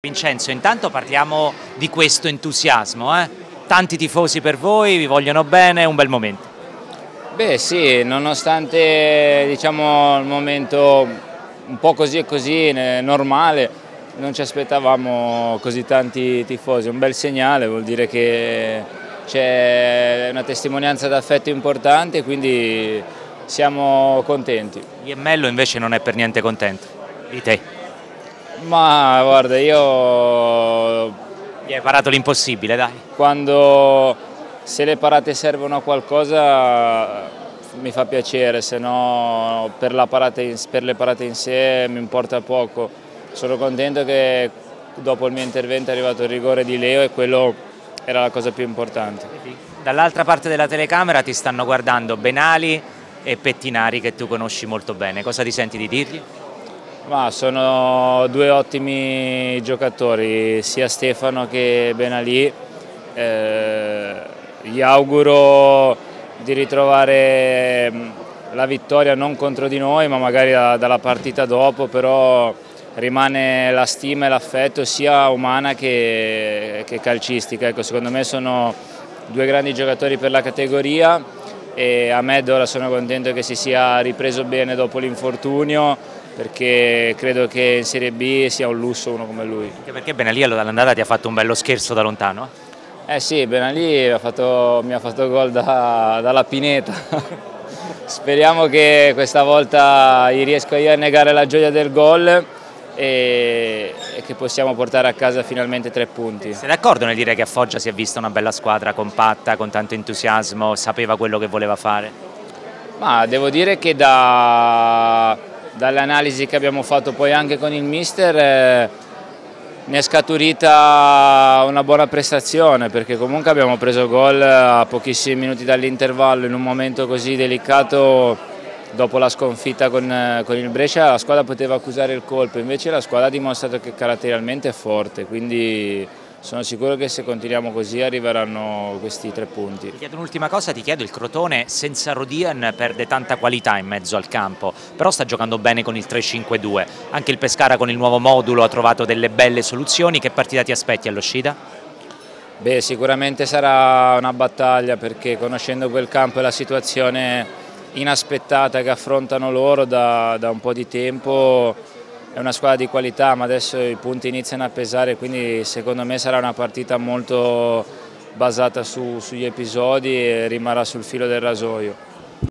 Vincenzo, intanto parliamo di questo entusiasmo, eh? tanti tifosi per voi, vi vogliono bene, un bel momento. Beh sì, nonostante diciamo, il momento un po' così e così, normale, non ci aspettavamo così tanti tifosi, un bel segnale, vuol dire che c'è una testimonianza d'affetto importante, quindi siamo contenti. Iemmello invece non è per niente contento di te. Ma guarda, io... Gli hai parato l'impossibile, dai. Quando se le parate servono a qualcosa mi fa piacere, se no per, per le parate in sé mi importa poco. Sono contento che dopo il mio intervento è arrivato il rigore di Leo e quello era la cosa più importante. Dall'altra parte della telecamera ti stanno guardando Benali e Pettinari che tu conosci molto bene, cosa ti senti di dirgli? Ma sono due ottimi giocatori, sia Stefano che Benalì. Eh, gli auguro di ritrovare mm, la vittoria non contro di noi, ma magari da, dalla partita dopo, però rimane la stima e l'affetto sia umana che, che calcistica. Ecco, secondo me sono due grandi giocatori per la categoria e a me ora sono contento che si sia ripreso bene dopo l'infortunio perché credo che in Serie B sia un lusso uno come lui. Anche perché Benalì all'andata ti ha fatto un bello scherzo da lontano? Eh, sì, Benalì mi ha fatto, gol da, dalla pineta. Speriamo che questa volta gli riesco io a negare la gioia del gol e, che possiamo portare a casa finalmente tre punti. Sei d'accordo nel dire che a Foggia si è vista una bella squadra compatta, con tanto entusiasmo, sapeva quello che voleva fare? Ma devo dire che da dalle analisi che abbiamo fatto poi anche con il mister eh, ne è scaturita una buona prestazione perché comunque abbiamo preso gol a pochissimi minuti dall'intervallo in un momento così delicato dopo la sconfitta con, con, il Brescia la squadra poteva accusare il colpo invece la squadra ha dimostrato che caratterialmente è forte quindi sono sicuro che se continuiamo così arriveranno questi tre punti. Ti chiedo un'ultima cosa, ti chiedo, il Crotone senza Rodian perde tanta qualità in mezzo al campo, però sta giocando bene con il 3-5-2, anche il Pescara con il nuovo modulo ha trovato delle belle soluzioni, che partita ti aspetti all'uscita? Beh, sicuramente sarà una battaglia perché conoscendo quel campo e la situazione inaspettata che affrontano loro da, da un po' di tempo è una squadra di qualità ma adesso i punti iniziano a pesare quindi secondo me sarà una partita molto basata su, sugli episodi e rimarrà sul filo del rasoio.